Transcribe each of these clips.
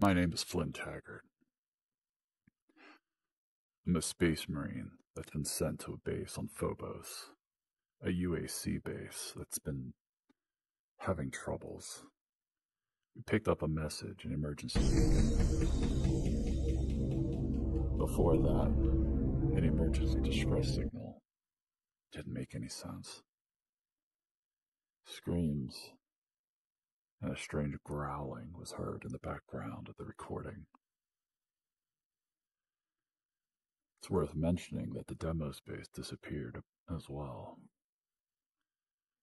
My name is Flynn Taggart. I'm a space marine that's been sent to a base on Phobos, a UAC base that's been having troubles. We picked up a message, an emergency. Before that, an emergency distress signal. Didn't make any sense. Screams and a strange growling was heard in the background of the recording. It's worth mentioning that the Deimos base disappeared as well.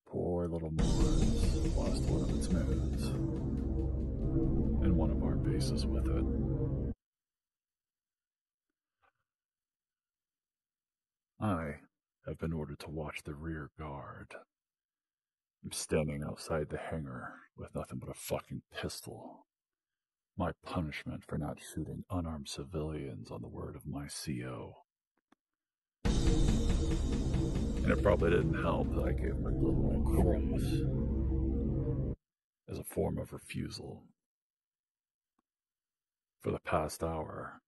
Poor little Mars lost one of its moons, and one of our bases with it. I have been ordered to watch the rear guard. I'm standing outside the hangar with nothing but a fucking pistol. My punishment for not shooting unarmed civilians on the word of my CO. And it probably didn't help that I gave my little cross as a form of refusal. For the past hour,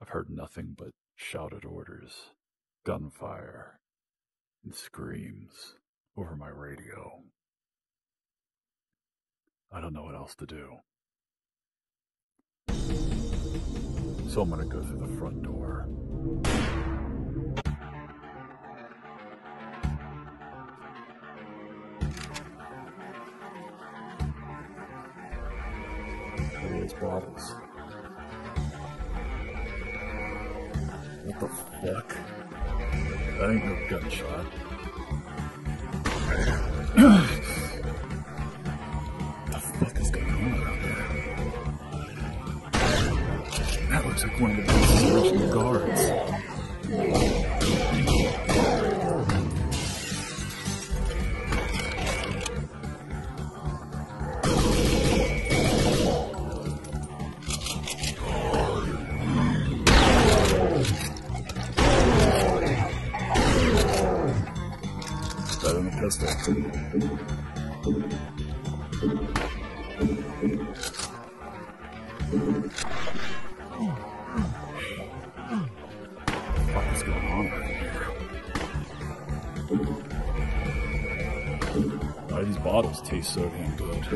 I've heard nothing but shouted orders, gunfire, and screams over my radio. I don't know what else to do. So I'm gonna go through the front door. These bottles. What the fuck? That ain't no gunshot. The fuck is going on around there? That looks like one of the original guards. Pistol. What is going on around here? Why do these bottles taste so damn good?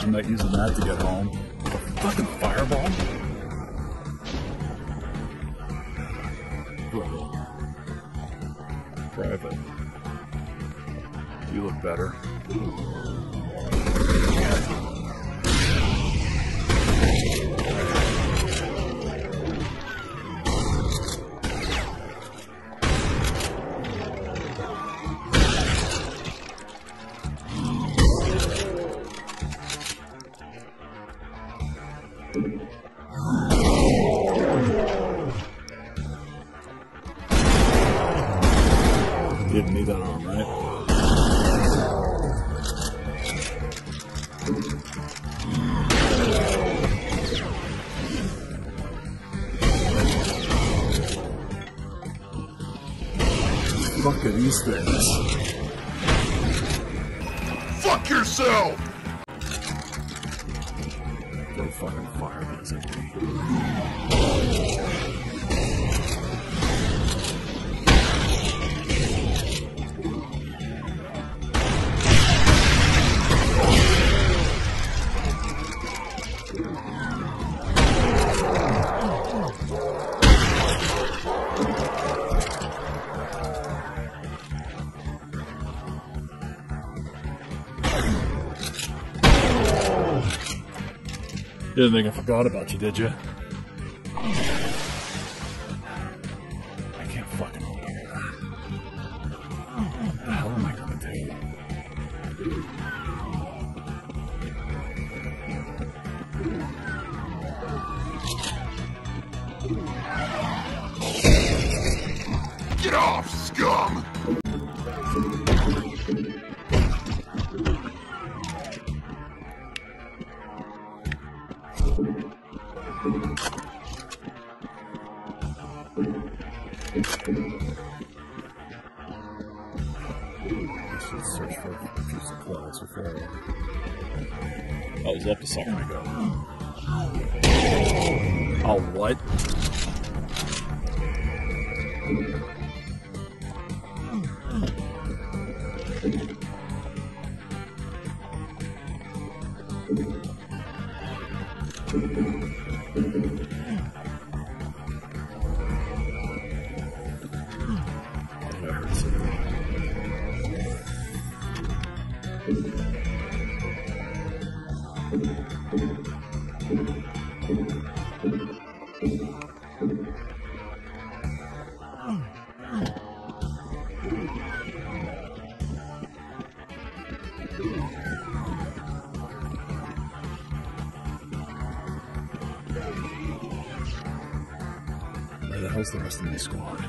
I'm not using that to get home. Fucking fireball? Private. You look better. Didn't need that arm, right? Fuck are these things? Fuck yourself! Throw fucking at me. Didn't think I forgot about you, did you? I can't fucking open it. What the hell am I gonna do? Get off, scum! Should search for a few supplies before I... Was left a second ago. Oh, what? I Where the hell's the rest of my squad?